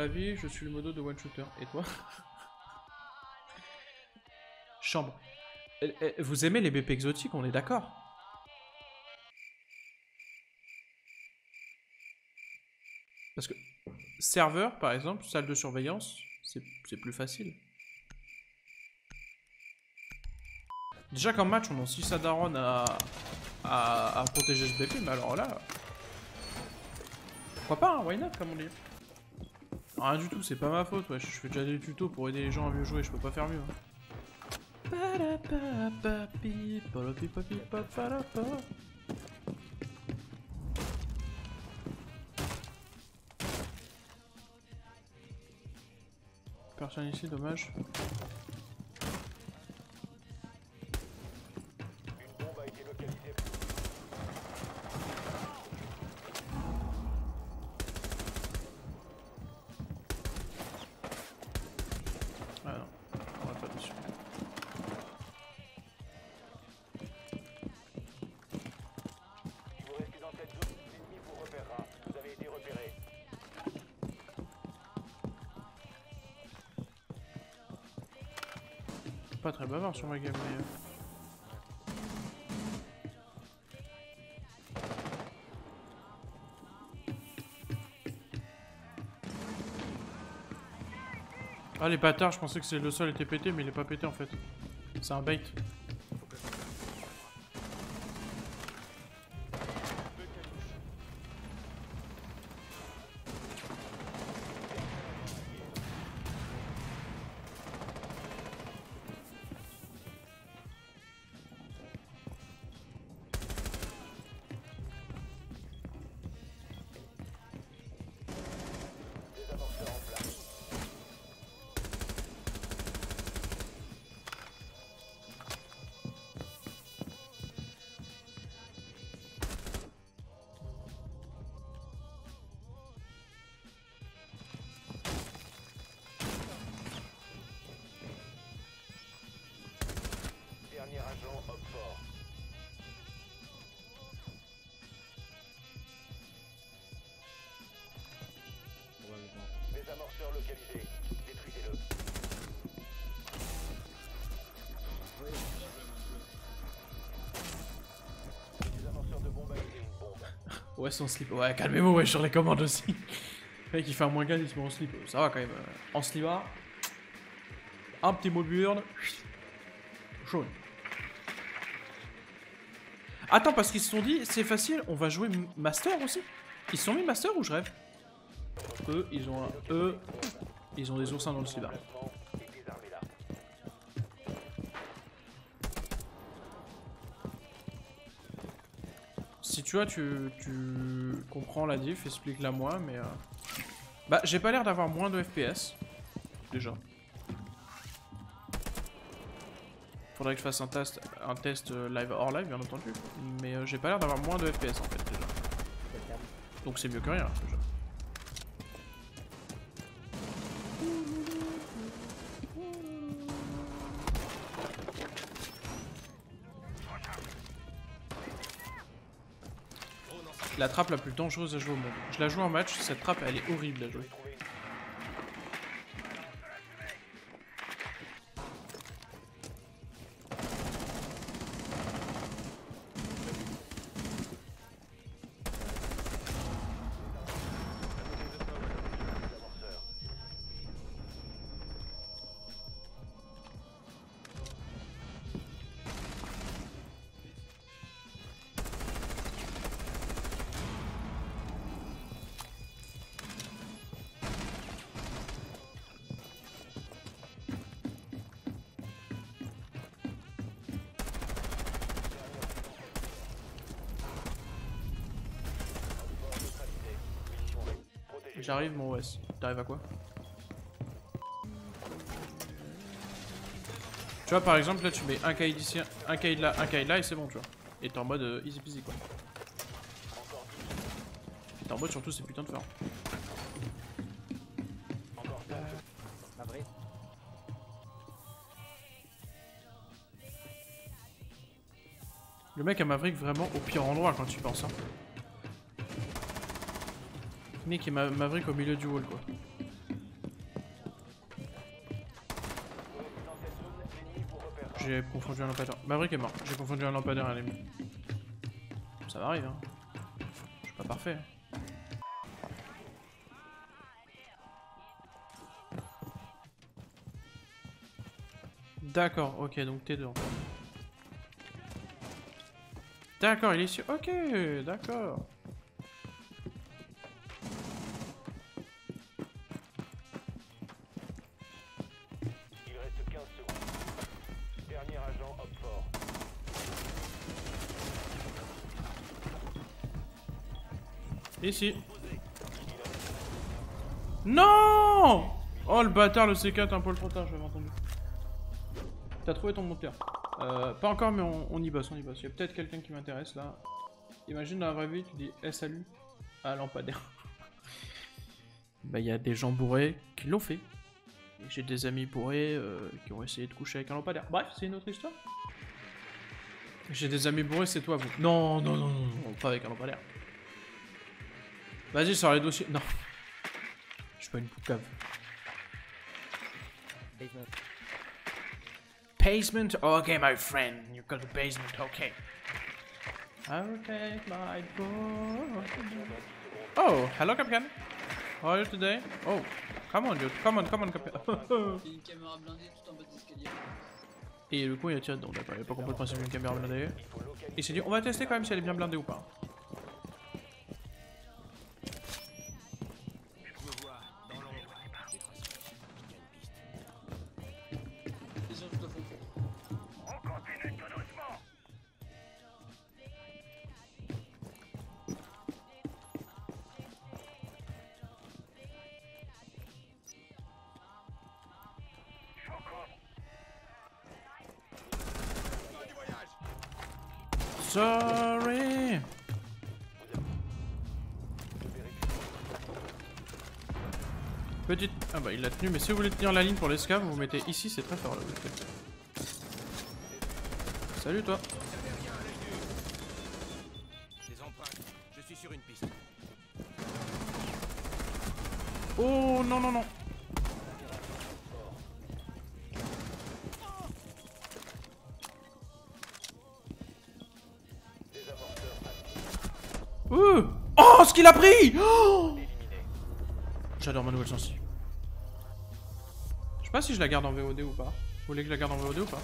la vie, je suis le modo de one shooter. Et toi Chambre. Eh, eh, Vous aimez les BP exotiques, on est d'accord Parce que serveur, par exemple, salle de surveillance, c'est plus facile. Déjà qu'en match, on a 6 Daron à, à, à protéger ce BP, mais alors là... Pourquoi pas, hein, why not, comme on dit Rien du tout, c'est pas ma faute, ouais. Je fais déjà des tutos pour aider les gens à mieux jouer, je peux pas faire mieux. hein. Personne ici, dommage. Très bavard sur ma game, mais... euh. Ah les bâtards, je pensais que le sol était pété, mais il est pas pété en fait. C'est un bait. Ouais, son slip. Ouais, calmez-vous, ouais, sur les commandes aussi. Le mec, il fait un moins 15, il se met en slip. Ça va quand même. euh, En slipard. Un petit mot de burn. Jaune. Attends, parce qu'ils se sont dit, c'est facile, on va jouer Master aussi Ils se sont mis Master ou je rêve? Eux, ils ont un E. Ils ont des oursins dans le désarmez-la. Si tu vois, tu, tu comprends la diff, explique-la moi, mais... euh, Bah, j'ai pas l'air d'avoir moins de FPS. Déjà. Faudrait que je fasse un test, un test euh, live hors live, bien entendu. Mais euh, j'ai pas l'air d'avoir moins de FPS, en fait, déjà. Donc c'est mieux que rien, La trappe la plus dangereuse à jouer au monde. Je la joue en match, cette trappe elle est horrible à jouer. J'arrive mon OS. T'arrives à quoi Tu vois par exemple là tu mets un caïd ici, un caïd là, un caïd là et c'est bon tu vois. Et t'es en mode euh, easy peasy quoi. T'es en mode surtout ces putains de cinq. Le mec a Maverick vraiment au pire endroit quand tu penses. Hein. Nick et Ma Maverick au milieu du wall quoi. J'ai confondu un lampadaire. Maverick est mort, j'ai confondu un lampadaire à l'ennemi. Ça m'arrive hein. Je suis pas parfait. Hein. D'accord, ok, donc t'es dedans. D'accord, il est sur... Ok, d'accord. Dernier agent, homme fort. Ici. Non Oh le bâtard, le C4 un peu trop tard, j'avais entendu. T'as trouvé ton moteur euh, Pas encore, mais on, on y bosse, on y bosse. Il y a peut-être quelqu'un qui m'intéresse là. Imagine dans la vraie vie, tu dis Eh salut à lampadaire. bah, il y a des gens bourrés qui l'ont fait. J'ai des amis bourrés euh, qui ont essayé de coucher avec un lampadaire. Bref, c'est une autre histoire. J'ai des amis bourrés, c'est toi, vous. Non, non, non, non, pas avec un lampadaire. Vas-y, sors les dossiers. Non. Je suis pas une poucave. Basement? Ok, my friend. You got the basement, okay. Oh, hello, Captain. How are you today? Oh, come on, dude. Come on, come on, Captain. Il y a une caméra blindée tout en bas de l'escalier. Et le coup, il a tiré dedans, d'accord. Il a pas compris le principe d'une caméra blindée. Il s'est dit, on va tester quand même si elle est bien blindée ou pas. Sorry. Petite... Ah bah il l'a tenu, mais si vous voulez tenir la ligne pour l'escave, vous vous mettez ici, c'est très fort là. vous. Salut toi. Oh non non non. Euh Oh ce qu'il a pris oh J'adore ma nouvelle sensi. Je sais pas si je la garde en VOD ou pas. Vous voulez que je la garde en VOD ou pas?